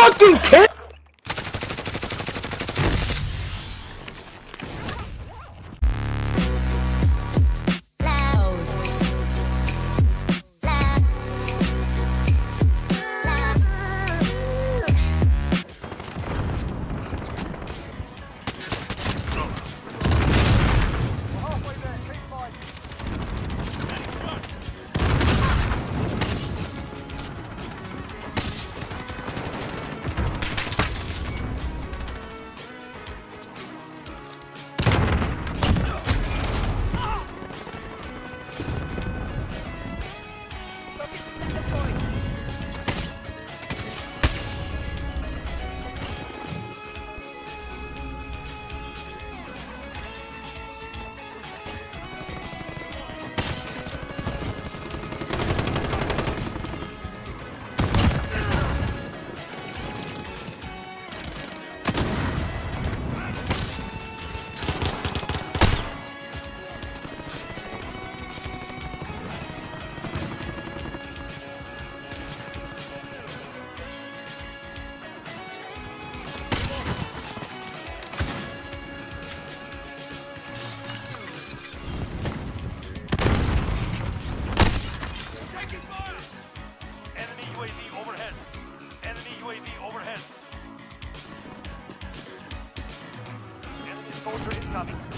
fucking kill soldier incoming.